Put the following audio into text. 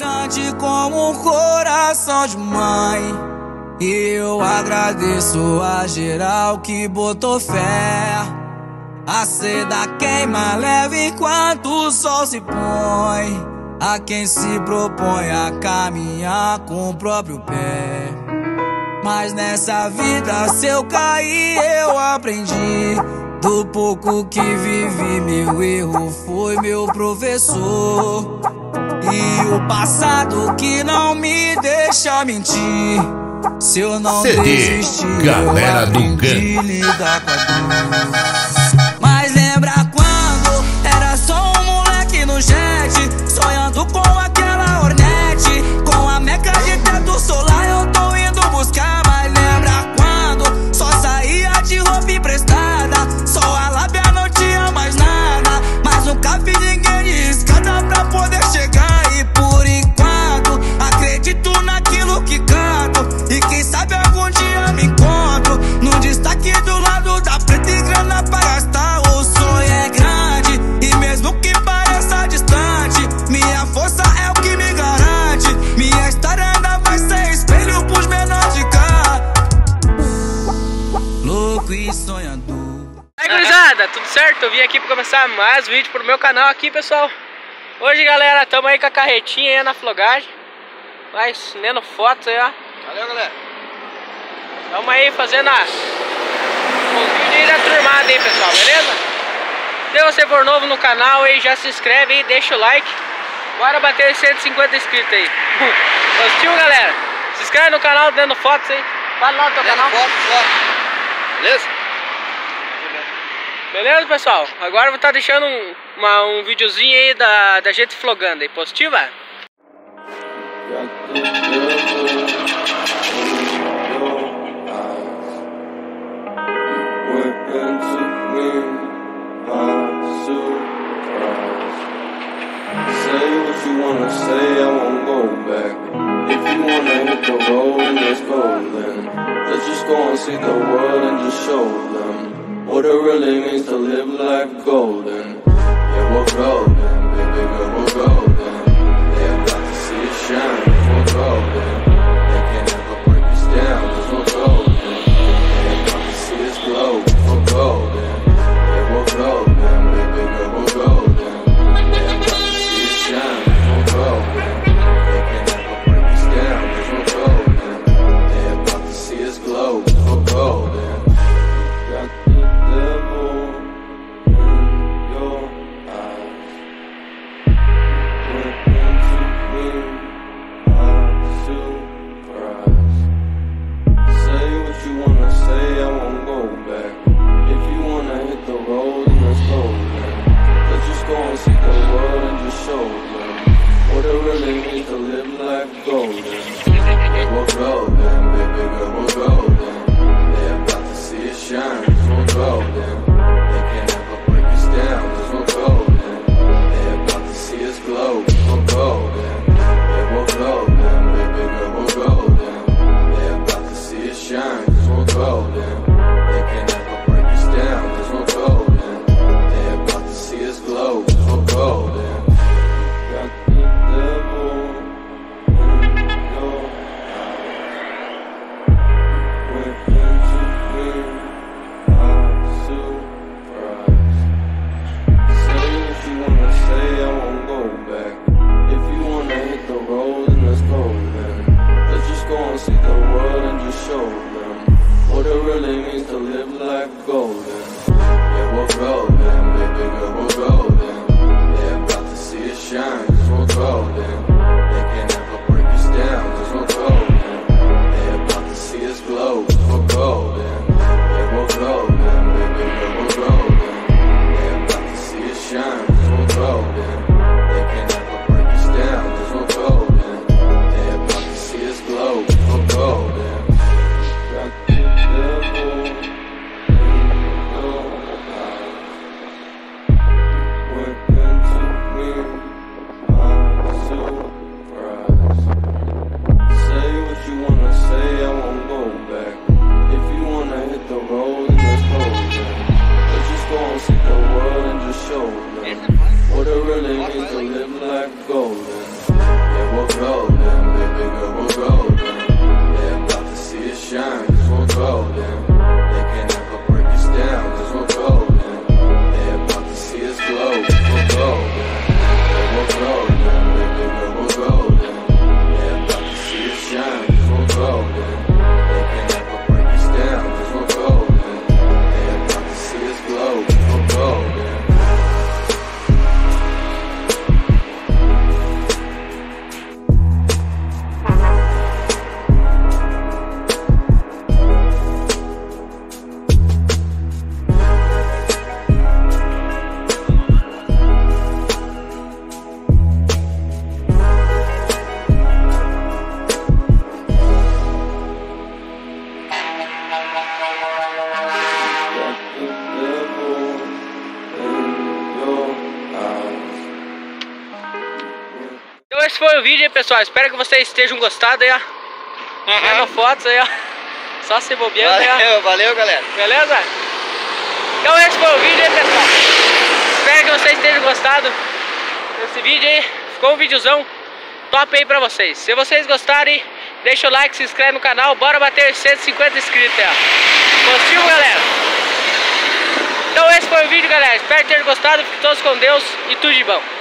grande como um coração de mãe. E eu agradeço a geral que botou fé. A seda queima leve enquanto o sol se põe. A quem se propõe a caminhar com o próprio pé. Mas nessa vida, se eu cair, eu aprendi. Do pouco que vivi, meu erro foi meu professor o passado que não me deixa mentir. Se eu não CD, desistir, galera eu do aprendi lidar com a dor. tudo certo? Eu vim aqui para começar mais vídeo pro meu canal aqui, pessoal. Hoje, galera, tamo aí com a carretinha aí na flogagem. Mas, lendo fotos aí, ó. Valeu, galera. Tamo aí fazendo a... um vídeo aí da turmada aí, pessoal, beleza? Se você for novo no canal aí, já se inscreve aí, deixa o like. Bora bater os 150 inscritos aí. Gostou, galera? Se inscreve no canal, dando fotos aí. Fala lá no teu dando canal. Foto, foto. Beleza? Beleza, pessoal? Agora eu vou estar tá deixando um, uma, um videozinho aí da, da gente flogando aí. Positiva? É? Let's just go and see the world and just show them. What it really means to live like gold. flow. O vídeo aí, pessoal. Espero que vocês estejam gostando aí, ó. Vendo fotos aí, ó. Só se bobeando aí, ó. Valeu, valeu, galera. Beleza? Então esse foi o vídeo aí, pessoal. Espero que vocês tenham gostado desse vídeo aí. Ficou um videozão top aí pra vocês. Se vocês gostarem, deixa o like, se inscreve no canal. Bora bater 150 inscritos aí, ó. Positivo, galera? Então esse foi o vídeo, galera. Espero que tenham gostado. Fiquem todos com Deus e tudo de bom.